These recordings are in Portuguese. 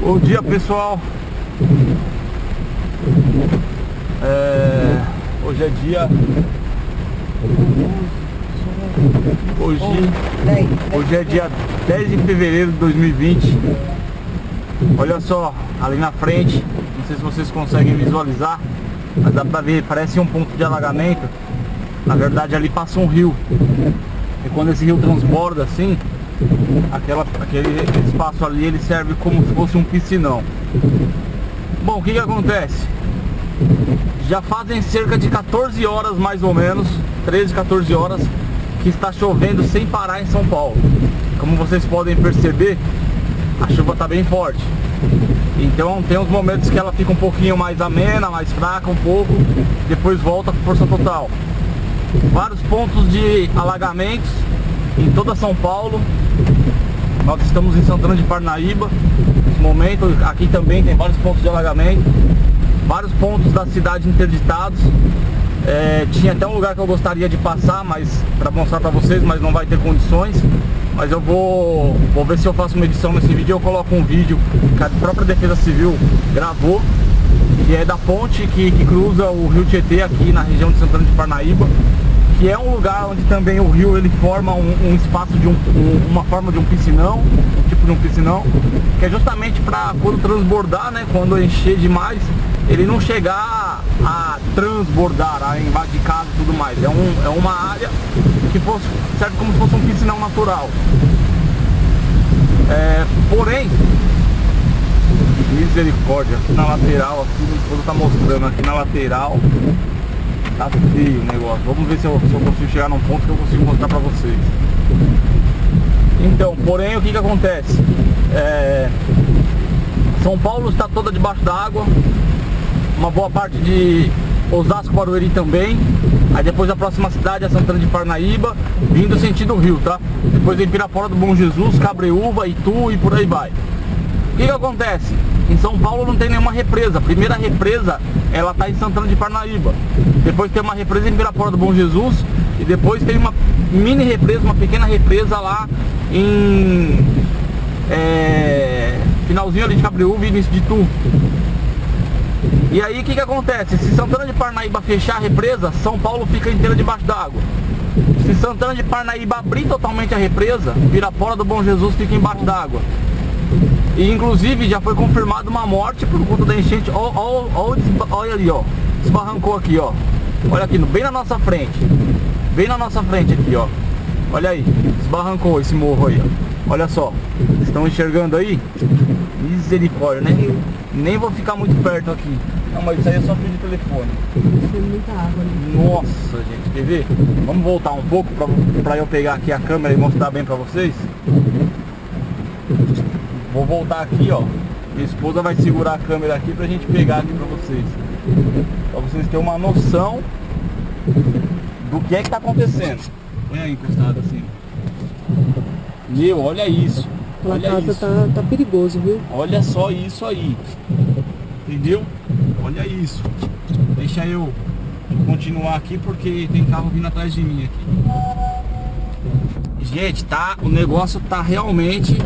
Bom dia pessoal. É, Hoje é dia Hoje, hoje é dia 10 de fevereiro de 2020 Olha só, ali na frente Não sei se vocês conseguem visualizar Mas dá pra ver, parece um ponto de alagamento. Na verdade ali passa um rio. E quando esse rio transborda assim aquela, aquele espaço ali ele serve como se fosse um piscinão. Bom, o que que acontece? Já fazem cerca de 14 horas mais ou menos, 13, 14 horas, que está chovendo sem parar em São Paulo. Como vocês podem perceber, a chuva está bem forte. Então tem uns momentos que ela fica um pouquinho mais amena, mais fraca um pouco, depois volta com força total. Vários pontos de alagamentos em toda São Paulo, nós estamos em Santana de Parnaíba, nesse momento, aqui também tem vários pontos de alagamento, vários pontos da cidade interditados. É, tinha até um lugar que eu gostaria de passar, mas para mostrar para vocês, mas não vai ter condições. Mas eu vou, vou ver se eu faço uma edição nesse vídeo. Eu coloco um vídeo que a própria Defesa Civil gravou, que é da ponte que, que cruza o Rio Tietê aqui na região de Santana de Parnaíba que é um lugar onde também o rio ele forma um, um espaço de um, um, uma forma de um piscinão, um tipo de um piscinão, que é justamente para quando transbordar, né, quando encher demais, ele não chegar a transbordar, a invadir casa e tudo mais. É, um, é uma área que fosse, serve como se fosse um piscinão natural. É, porém, misericórdia, aqui na lateral, aqui, minha esposa tá mostrando aqui na lateral, Tá feio o negócio. Vamos ver se eu, se eu consigo chegar num ponto que eu consigo mostrar pra vocês. Então, porém, o que que acontece? É... São Paulo está toda debaixo d'água. Uma boa parte de Osasco, Barueri também. Aí depois a próxima cidade é Santana de Parnaíba, vindo sentido rio, tá? Depois vem Pirapora do Bom Jesus, Cabreúva, Itu e por aí vai. Que que acontece? Em São Paulo não tem nenhuma represa. A primeira represa ela está em Santana de Parnaíba. Depois tem uma represa em Pirapora do Bom Jesus. E depois tem uma mini represa, uma pequena represa lá em é, finalzinho ali de Cabreúva e início de Itu. E aí o que, que acontece? Se Santana de Parnaíba fechar a represa, São Paulo fica inteira debaixo d'água. Se Santana de Parnaíba abrir totalmente a represa, Pirapora do Bom Jesus fica embaixo d'água. E inclusive já foi confirmada uma morte por conta da enchente. Olha, ali, ó. Desbarrancou aqui, ó. Olha aqui, bem na nossa frente. Bem na nossa frente aqui, ó. Olha aí, desbarrancou esse morro aí, ó. Olha só. Estão enxergando aí? Misericórdia, né? Nem vou ficar muito perto aqui. Não, mas isso aí é só pedir telefone. Tem muita água ali. Nossa, gente, quer ver? Vamos voltar um pouco pra, pra eu pegar aqui a câmera e mostrar bem pra vocês. Vou voltar aqui, ó. Minha esposa vai segurar a câmera aqui pra gente pegar aqui pra vocês. Pra vocês terem uma noção do que é que tá acontecendo. Olha aí encostado assim. Meu, olha isso. Olha casa isso. tá, tá perigoso, viu? Olha só isso aí. Entendeu? Olha isso. Deixa eu continuar aqui porque tem carro vindo atrás de mim aqui. Gente, tá, o negócio tá realmente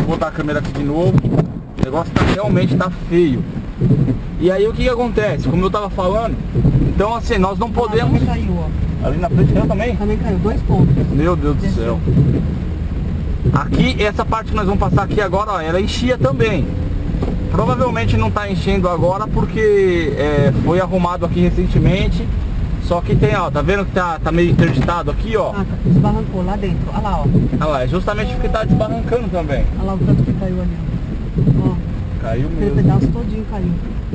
Eu botar a câmera aqui de novo. O negócio tá realmente tá feio. E aí o que que acontece? Como eu tava falando, então assim, nós não podemos. Também caiu, ó. Ali na frente caiu também? Também caiu, dois pontos. Meu Deus do céu. Aqui, essa parte que nós vamos passar aqui agora, ó, ela enchia também. Provavelmente não tá enchendo agora porque é, foi arrumado aqui recentemente. Só que tem, ó, tá vendo que tá, tá meio interditado aqui, ó? Ah, tá, desbarrancou lá dentro. Olha lá, ó. Olha lá, é justamente porque tá desbarrancando também. Olha lá o tanto que caiu ali. Ó, Caiu mesmo. pedaço todinho caiu.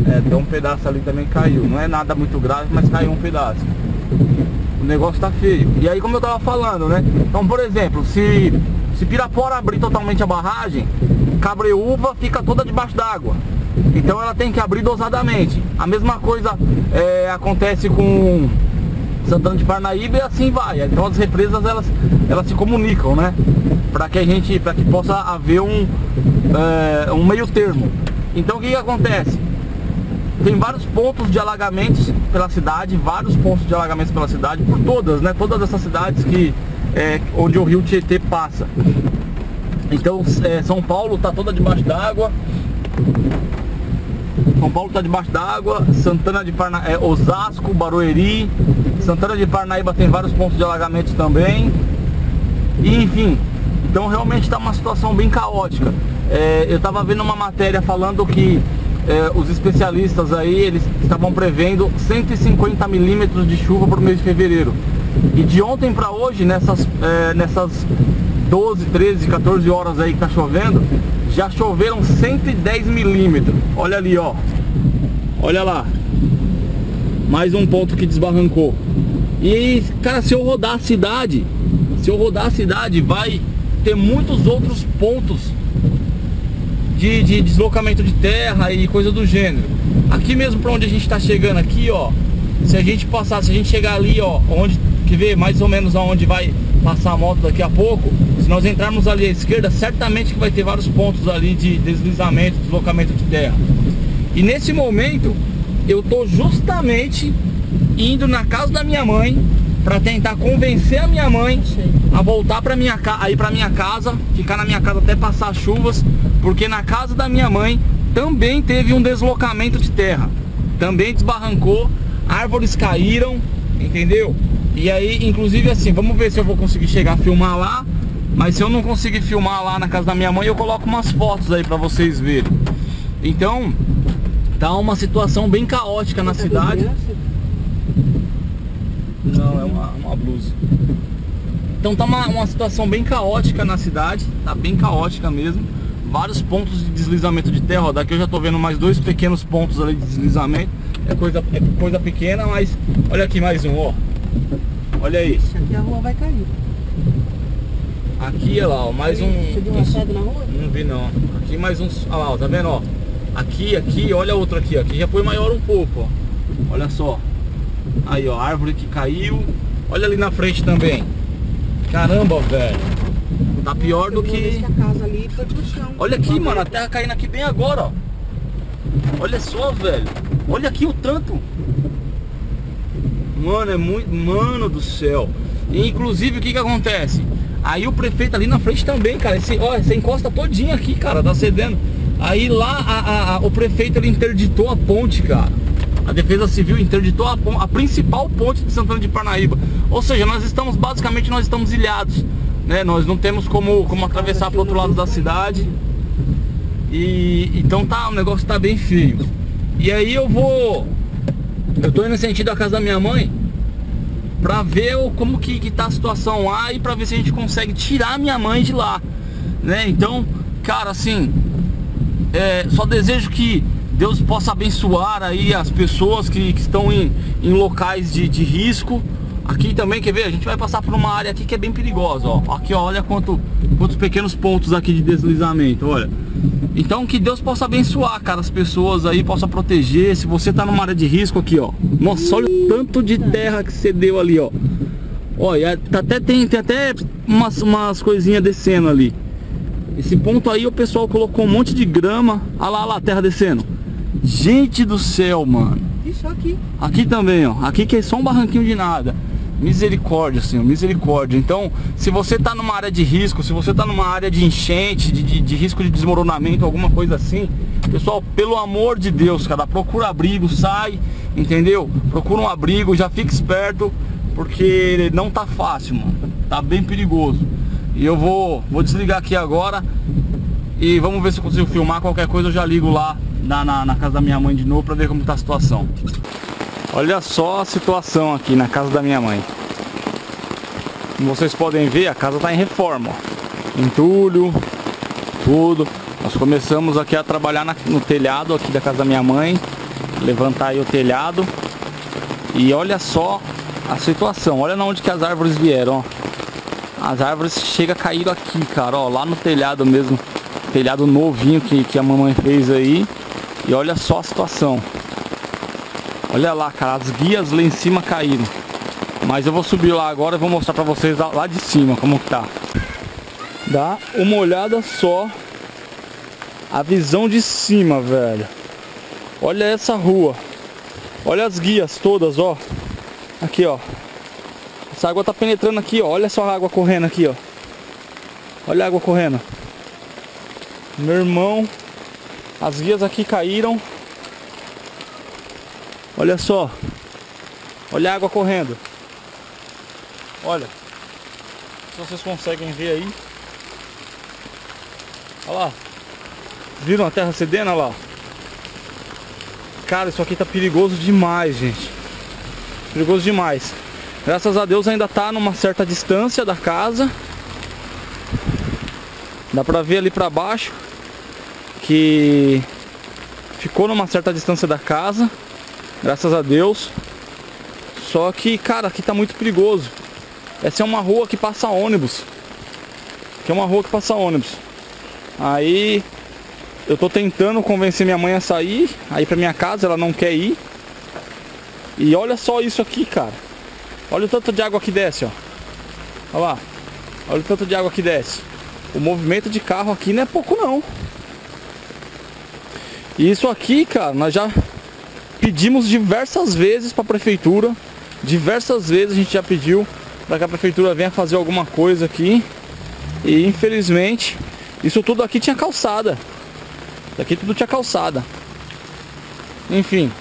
É, tem um pedaço ali também caiu. Não é nada muito grave, mas caiu um pedaço. O negócio tá feio. E aí, como eu tava falando, né? Então, por exemplo, se, se Pirapora abrir totalmente a barragem, Cabreúva fica toda debaixo d'água. Então ela tem que abrir dosadamente. A mesma coisa é, acontece com Santana de Parnaíba e assim vai. Então as represas elas, elas se comunicam, né? Para que a gente, para que possa haver um, é, um meio termo. Então o que, que acontece? Tem vários pontos de alagamentos pela cidade, vários pontos de alagamentos pela cidade, por todas, né? Todas essas cidades que é, onde o rio Tietê passa. Então é, São Paulo tá toda debaixo d'água. São Paulo tá debaixo d'água, Santana de Parnaíba, é, Osasco, Barueri, Santana de Parnaíba tem vários pontos de alagamentos também. E, enfim, então realmente está uma situação bem caótica. É, eu estava vendo uma matéria falando que é, os especialistas aí, eles estavam prevendo 150 milímetros de chuva para o mês de fevereiro. E de ontem para hoje, nessas, é, nessas 12, 13, 14 horas aí que tá chovendo, já choveram 110 milímetros. Olha ali, ó. Olha lá. Mais um ponto que desbarrancou. E, cara, se eu rodar a cidade, se eu rodar a cidade, vai ter muitos outros pontos de, de deslocamento de terra e coisa do gênero. Aqui mesmo para onde a gente está chegando aqui, ó, se a gente passar, se a gente chegar ali, ó, onde, que ver mais ou menos aonde vai passar a moto daqui a pouco, se nós entrarmos ali à esquerda, certamente que vai ter vários pontos ali de deslizamento, deslocamento de terra. E nesse momento, eu tô justamente indo na casa da minha mãe para tentar convencer a minha mãe a voltar para minha aí para minha casa, ficar na minha casa até passar as chuvas, porque na casa da minha mãe também teve um deslocamento de terra. Também desbarrancou, árvores caíram, entendeu? E aí, inclusive assim, vamos ver se eu vou conseguir chegar a filmar lá, mas se eu não conseguir filmar lá na casa da minha mãe, eu coloco umas fotos aí para vocês verem. Então, tá uma situação bem caótica na cidade. Não, é uma, uma blusa. Então tá uma, uma situação bem caótica na cidade, tá bem caótica mesmo. Vários pontos de deslizamento de terra, ó, daqui eu já tô vendo mais dois pequenos pontos ali de deslizamento. É coisa, é coisa pequena, mas olha aqui mais um, ó. Olha aí. Aqui a rua vai cair. Aqui, olha lá, ó, mais um... Você viu uma pedra na rua? Não vi não. Aqui mais uns... Olha lá, ó, tá vendo, ó? Aqui, aqui, olha outro aqui, ó. Aqui já foi maior um pouco, ó. Olha só. Aí, ó, árvore que caiu. Olha ali na frente também. Caramba, velho. Tá pior do que... Olha aqui, mano, a terra caindo aqui bem agora, ó. Olha só, velho. Olha aqui o tanto. Mano, é muito... Mano do céu. E, inclusive, o que que acontece? Aí o prefeito ali na frente também, cara. Esse, ó, essa encosta todinha aqui, cara, tá cedendo. Aí lá a, a, a, o prefeito ele interditou a ponte, cara a Defesa Civil interditou a, a, principal ponte de Santana de Parnaíba. Ou seja, nós estamos, basicamente, nós estamos ilhados. Né? Nós não temos como, como atravessar para outro lado da cidade. E então tá, o negócio tá bem feio. E aí eu vou. Eu tô indo sentido da casa da minha mãe pra ver como que, que tá a situação lá e pra ver se a gente consegue tirar minha mãe de lá. Né? Então, cara, assim, é, só desejo que Deus possa abençoar aí as pessoas que, que estão em, em locais de, de risco. Aqui também, quer ver? A gente vai passar por uma área aqui que é bem perigosa, ó. Aqui, ó, olha quanto, quantos pequenos pontos aqui de deslizamento, olha. Então que Deus possa abençoar, cara, as pessoas aí, possa proteger. Se você tá numa área de risco aqui, ó. Nossa, olha o tanto de terra que você deu ali, ó. Olha, tá até, tem, tem até umas, umas coisinhas descendo ali. Esse ponto aí o pessoal colocou um monte de grama. Olha lá, olha lá a terra descendo. Gente do céu, mano. Isso aqui. Aqui também, ó. Aqui que é só um barranquinho de nada. Misericórdia, Senhor, misericórdia. Então, se você tá numa área de risco, se você tá numa área de enchente, de, de, de, risco de desmoronamento, alguma coisa assim, pessoal, pelo amor de Deus, cara, procura abrigo, sai, entendeu? Procura um abrigo, já fica esperto, porque não tá fácil, mano. Tá bem perigoso. E eu vou, vou desligar aqui agora e vamos ver se eu consigo filmar. Qualquer coisa eu já ligo lá na, na, na casa da minha mãe de novo para ver como está a situação. Olha só a situação aqui na casa da minha mãe. Como vocês podem ver, a casa está em reforma. Entulho, tudo. Nós começamos aqui a trabalhar no telhado aqui da casa da minha mãe. Levantar aí o telhado. E olha só a situação. Olha onde que as árvores vieram, ó. As árvores chegam a cair aqui, cara, ó. Lá no telhado mesmo. Telhado novinho que, que a mamãe fez aí. E olha só a situação. Olha lá, cara, as guias lá em cima caíram. Mas eu vou subir lá agora e vou mostrar pra vocês lá de cima como que tá. Dá uma olhada só a visão de cima, velho. Olha essa rua. Olha as guias todas, ó. Aqui, ó. Essa água tá penetrando aqui, ó. Olha só a água correndo aqui, ó. Olha a água correndo. Meu irmão, as guias aqui caíram. Olha só. Olha a água correndo. Olha. Se vocês conseguem ver aí. Olha lá. Viram a terra cedendo? Olha lá. Cara, isso aqui tá perigoso demais, gente. Perigoso demais. Graças a Deus ainda tá numa certa distância da casa. Dá pra ver ali pra baixo que ficou numa certa distância da casa. Graças a Deus. Só que, cara, aqui tá muito perigoso. Essa é uma rua que passa ônibus. Que é uma rua que passa ônibus. Aí eu tô tentando convencer minha mãe a sair, aí pra minha casa, ela não quer ir. E olha só isso aqui, cara. Olha o tanto de água que desce, ó. Olha lá. Olha o tanto de água que desce. O movimento de carro aqui não é pouco não. E isso aqui, cara, nós já pedimos diversas vezes para a prefeitura. Diversas vezes a gente já pediu para que a prefeitura venha fazer alguma coisa aqui. E infelizmente, isso tudo aqui tinha calçada. Daqui tudo tinha calçada. Enfim,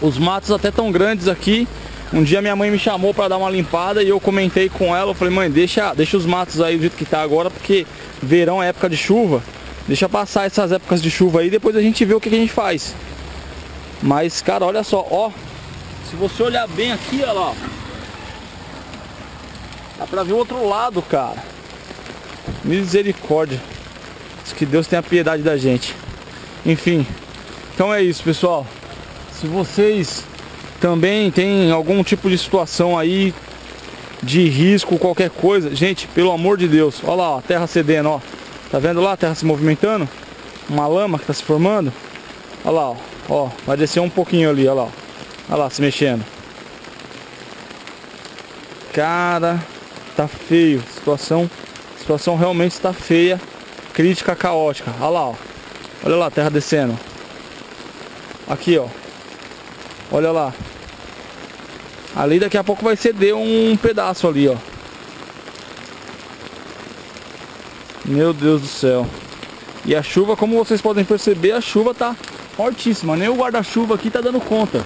os matos até tão grandes aqui. Um dia minha mãe me chamou para dar uma limpada e eu comentei com ela, eu falei, mãe, deixa, deixa os matos aí do jeito que tá agora, porque verão é época de chuva. Deixa passar essas épocas de chuva aí, depois a gente vê o que, que a gente faz. Mas, cara, olha só, ó. Se você olhar bem aqui, olha lá. Dá pra ver o outro lado, cara. Misericórdia. Que Deus tenha piedade da gente. Enfim. Então é isso, pessoal. Se vocês também têm algum tipo de situação aí de risco, qualquer coisa, gente, pelo amor de Deus, olha lá, a terra cedendo, ó. Tá vendo lá a terra se movimentando? Uma lama que tá se formando. Olha lá, ó. Ó vai descer um pouquinho ali, olha lá. Olha lá, se mexendo. Cara, tá feio. Situação, situação realmente está feia crítica caótica. Olha lá, ó. Olha lá a terra descendo. Aqui, ó. Olha lá. Ali daqui a pouco vai ceder um pedaço ali, ó. Meu Deus do céu. E a chuva, como vocês podem perceber, a chuva tá fortíssima. Nem o guarda-chuva aqui tá dando conta.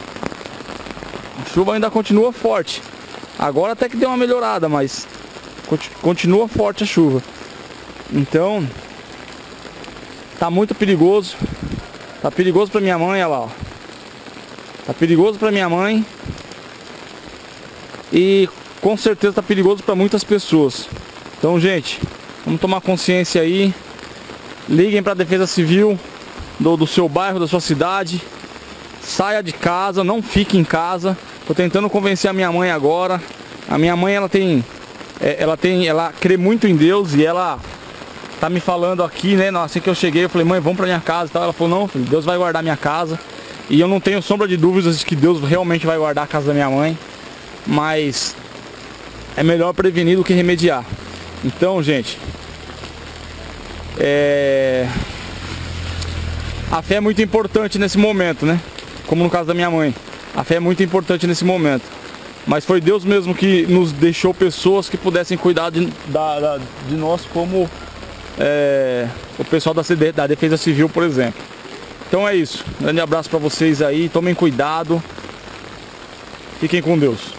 A chuva ainda continua forte. Agora até que deu uma melhorada, mas continua forte a chuva. Então, Tá muito perigoso. Tá perigoso pra minha mãe, olha lá, ó. Tá perigoso pra minha mãe. E com certeza tá perigoso para muitas pessoas. Então, gente, vamos tomar consciência aí. Liguem para a Defesa Civil do, do seu bairro, da sua cidade. Saia de casa, não fique em casa. Tô tentando convencer a minha mãe agora. A minha mãe, ela tem, é, ela tem, ela crê muito em Deus e ela tá me falando aqui, né? Assim que eu cheguei, eu falei, mãe, vamos pra minha casa e tal. Ela falou, não, filho, Deus vai guardar minha casa. E eu não tenho sombra de dúvidas de que Deus realmente vai guardar a casa da minha mãe. Mas é melhor prevenir do que remediar. Então, gente, é... a fé é muito importante nesse momento, né? Como no caso da minha mãe. A fé é muito importante nesse momento. Mas foi Deus mesmo que nos deixou pessoas que pudessem cuidar de, da, da, de nós como é, o pessoal da, CD, da Defesa Civil, por exemplo. Então é isso. grande abraço para vocês aí. Tomem cuidado. Fiquem com Deus.